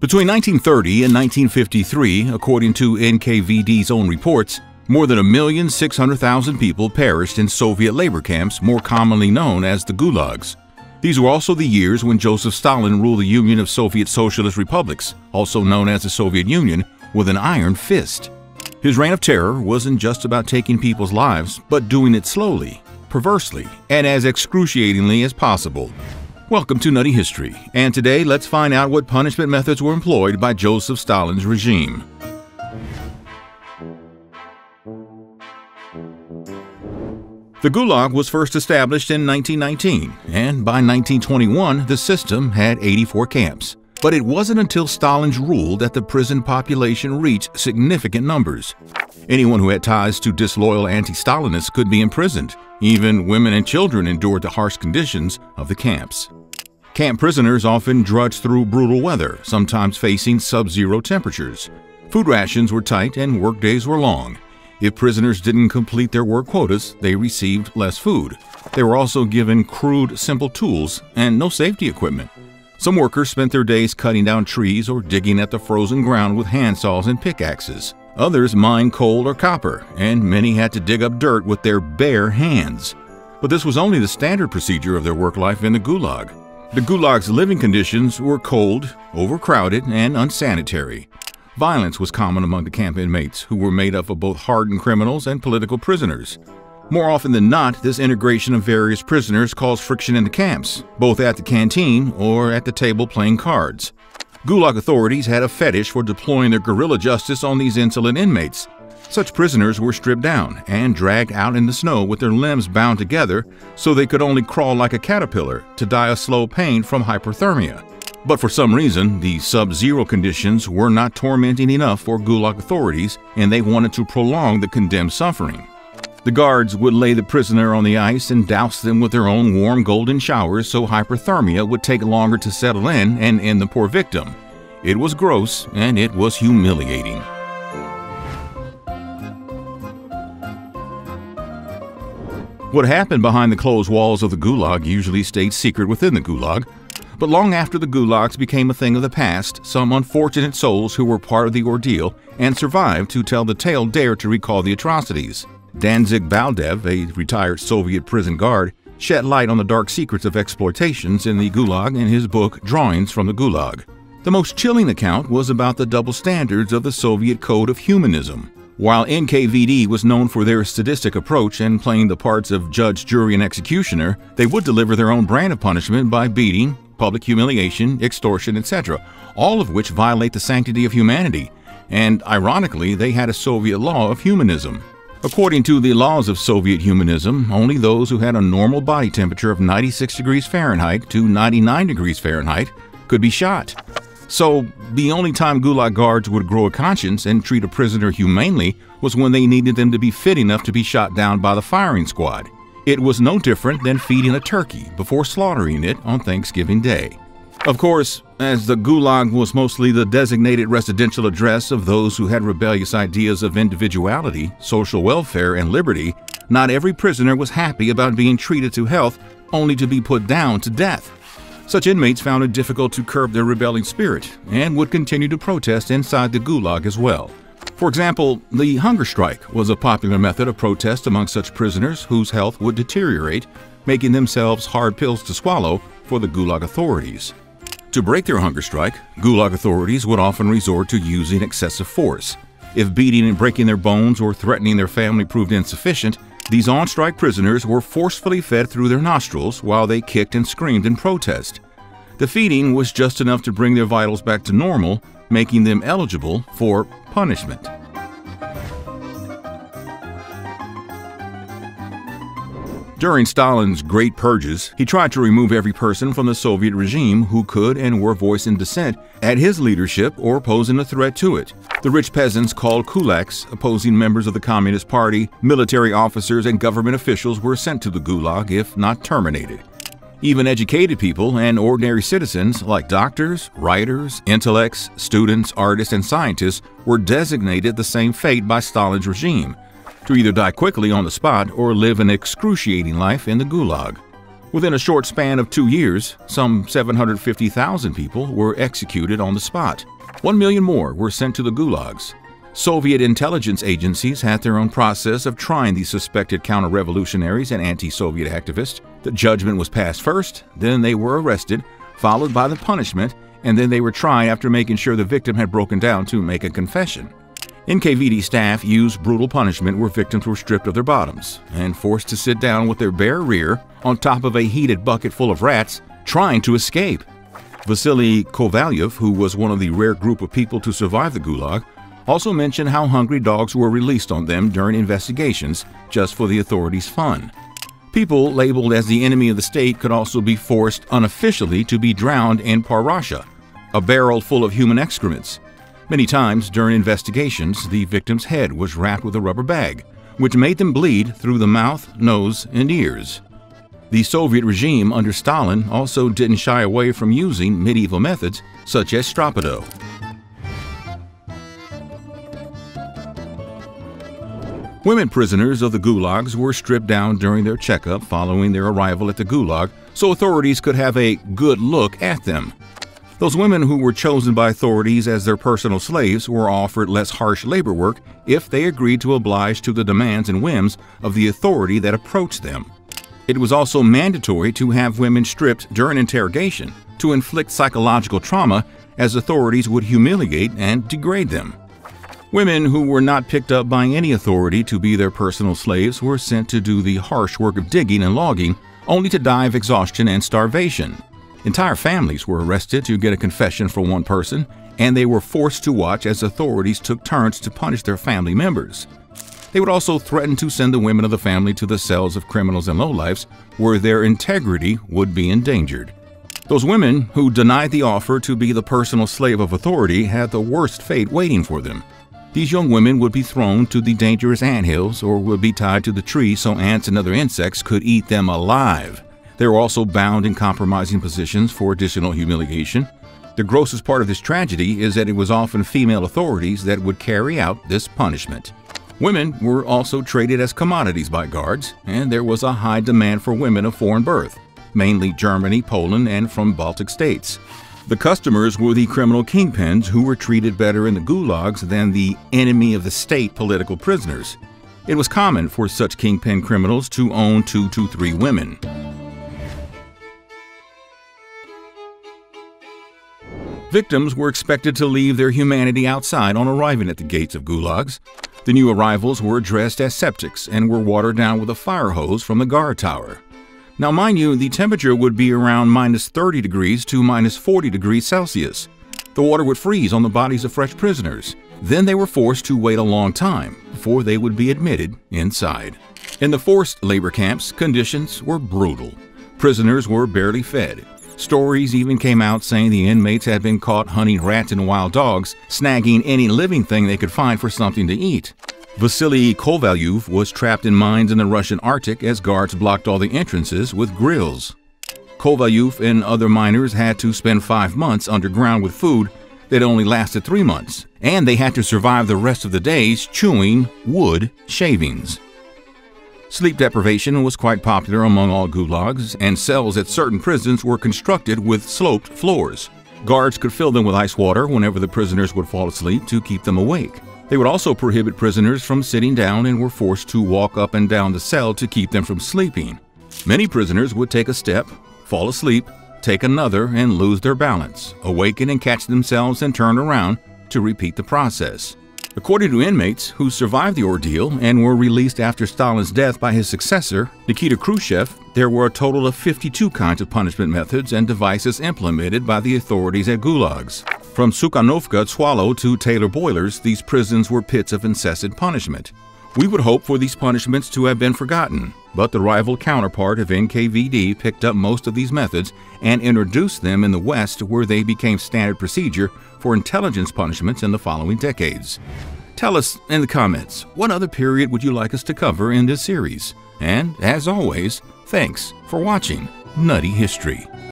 Between 1930 and 1953, according to NKVD's own reports, more than a million six hundred thousand people perished in Soviet labor camps, more commonly known as the gulags. These were also the years when Joseph Stalin ruled the Union of Soviet Socialist Republics, also known as the Soviet Union, with an iron fist. His reign of terror wasn't just about taking people's lives, but doing it slowly, perversely, and as excruciatingly as possible. Welcome to Nutty History, and today let's find out what punishment methods were employed by Joseph Stalin's regime. The Gulag was first established in 1919, and by 1921 the system had 84 camps. But it wasn't until Stalin's rule that the prison population reached significant numbers. Anyone who had ties to disloyal anti-Stalinists could be imprisoned. Even women and children endured the harsh conditions of the camps. Camp prisoners often drudged through brutal weather, sometimes facing sub-zero temperatures. Food rations were tight and workdays were long. If prisoners didn't complete their work quotas, they received less food. They were also given crude, simple tools and no safety equipment. Some workers spent their days cutting down trees or digging at the frozen ground with handsaws and pickaxes. Others mined coal or copper, and many had to dig up dirt with their bare hands. But this was only the standard procedure of their work life in the Gulag. The Gulag's living conditions were cold, overcrowded, and unsanitary. Violence was common among the camp inmates, who were made up of both hardened criminals and political prisoners. More often than not, this integration of various prisoners caused friction in the camps, both at the canteen or at the table playing cards. Gulag authorities had a fetish for deploying their guerrilla justice on these insolent inmates. Such prisoners were stripped down and dragged out in the snow with their limbs bound together so they could only crawl like a caterpillar to die a slow pain from hypothermia. But for some reason, the sub-zero conditions were not tormenting enough for Gulag authorities and they wanted to prolong the condemned suffering. The guards would lay the prisoner on the ice and douse them with their own warm golden showers so hyperthermia would take longer to settle in and end the poor victim. It was gross and it was humiliating. What happened behind the closed walls of the Gulag usually stayed secret within the Gulag, but long after the gulags became a thing of the past, some unfortunate souls who were part of the ordeal and survived to tell the tale dared to recall the atrocities. Danzig Baldaev, a retired Soviet prison guard, shed light on the dark secrets of exploitations in the Gulag in his book Drawings from the Gulag. The most chilling account was about the double standards of the Soviet Code of Humanism. While NKVD was known for their sadistic approach and playing the parts of judge, jury, and executioner, they would deliver their own brand of punishment by beating, public humiliation, extortion, etc., all of which violate the sanctity of humanity. And ironically, they had a Soviet law of humanism. According to the laws of Soviet humanism, only those who had a normal body temperature of 96 degrees Fahrenheit to 99 degrees Fahrenheit could be shot. So, the only time Gulag guards would grow a conscience and treat a prisoner humanely was when they needed them to be fit enough to be shot down by the firing squad. It was no different than feeding a turkey before slaughtering it on Thanksgiving Day. Of course, as the Gulag was mostly the designated residential address of those who had rebellious ideas of individuality, social welfare, and liberty, not every prisoner was happy about being treated to health only to be put down to death. Such inmates found it difficult to curb their rebelling spirit and would continue to protest inside the Gulag as well. For example, the hunger strike was a popular method of protest among such prisoners whose health would deteriorate, making themselves hard pills to swallow for the Gulag authorities. To break their hunger strike, Gulag authorities would often resort to using excessive force. If beating and breaking their bones or threatening their family proved insufficient, these on strike prisoners were forcefully fed through their nostrils while they kicked and screamed in protest. The feeding was just enough to bring their vitals back to normal, making them eligible for punishment. During Stalin's Great Purges, he tried to remove every person from the Soviet regime who could and were voicing dissent at his leadership or posing a threat to it. The rich peasants called kulaks, opposing members of the Communist Party, military officers, and government officials were sent to the Gulag if not terminated. Even educated people and ordinary citizens like doctors, writers, intellects, students, artists, and scientists were designated the same fate by Stalin's regime to either die quickly on the spot or live an excruciating life in the Gulag. Within a short span of two years, some 750,000 people were executed on the spot. One million more were sent to the gulags. Soviet intelligence agencies had their own process of trying these suspected counter revolutionaries and anti Soviet activists. The judgment was passed first, then they were arrested, followed by the punishment, and then they were tried after making sure the victim had broken down to make a confession. NKVD staff used brutal punishment where victims were stripped of their bottoms and forced to sit down with their bare rear on top of a heated bucket full of rats, trying to escape. Vasily Kovalyov, who was one of the rare group of people to survive the Gulag, also mentioned how hungry dogs were released on them during investigations just for the authorities' fun. People labeled as the enemy of the state could also be forced unofficially to be drowned in parasha, a barrel full of human excrements. Many times during investigations, the victim's head was wrapped with a rubber bag, which made them bleed through the mouth, nose, and ears. The Soviet regime under Stalin also didn't shy away from using medieval methods such as strappado. Women prisoners of the gulags were stripped down during their checkup following their arrival at the gulag so authorities could have a good look at them. Those women who were chosen by authorities as their personal slaves were offered less harsh labor work if they agreed to oblige to the demands and whims of the authority that approached them. It was also mandatory to have women stripped during interrogation to inflict psychological trauma as authorities would humiliate and degrade them. Women who were not picked up by any authority to be their personal slaves were sent to do the harsh work of digging and logging, only to die of exhaustion and starvation. Entire families were arrested to get a confession for one person, and they were forced to watch as authorities took turns to punish their family members. They would also threaten to send the women of the family to the cells of criminals and lowlifes, where their integrity would be endangered. Those women who denied the offer to be the personal slave of authority had the worst fate waiting for them. These young women would be thrown to the dangerous ant hills or would be tied to the tree so ants and other insects could eat them alive. They were also bound in compromising positions for additional humiliation. The grossest part of this tragedy is that it was often female authorities that would carry out this punishment. Women were also traded as commodities by guards, and there was a high demand for women of foreign birth, mainly Germany, Poland, and from Baltic states. The customers were the criminal kingpins who were treated better in the gulags than the enemy of the state political prisoners. It was common for such kingpin criminals to own two to three women. Victims were expected to leave their humanity outside on arriving at the gates of gulags. The new arrivals were dressed as septics and were watered down with a fire hose from the guard tower. Now, mind you, the temperature would be around minus 30 degrees to minus 40 degrees Celsius. The water would freeze on the bodies of fresh prisoners. Then they were forced to wait a long time before they would be admitted inside. In the forced labor camps, conditions were brutal. Prisoners were barely fed, Stories even came out saying the inmates had been caught hunting rats and wild dogs, snagging any living thing they could find for something to eat. Vasily Kovalyov was trapped in mines in the Russian Arctic as guards blocked all the entrances with grills. Kovalyov and other miners had to spend five months underground with food that only lasted three months, and they had to survive the rest of the days chewing wood shavings. Sleep deprivation was quite popular among all gulags, and cells at certain prisons were constructed with sloped floors. Guards could fill them with ice water whenever the prisoners would fall asleep to keep them awake. They would also prohibit prisoners from sitting down and were forced to walk up and down the cell to keep them from sleeping. Many prisoners would take a step, fall asleep, take another, and lose their balance, awaken and catch themselves and turn around to repeat the process. According to inmates who survived the ordeal and were released after Stalin's death by his successor, Nikita Khrushchev, there were a total of 52 kinds of punishment methods and devices implemented by the authorities at gulags. From Sukhanovka Swallow to Taylor Boilers, these prisons were pits of incessant punishment. We would hope for these punishments to have been forgotten, but the rival counterpart of NKVD picked up most of these methods and introduced them in the West where they became standard procedure for intelligence punishments in the following decades. Tell us in the comments, what other period would you like us to cover in this series? And, as always, thanks for watching Nutty History.